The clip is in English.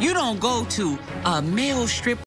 You don't go to a male strip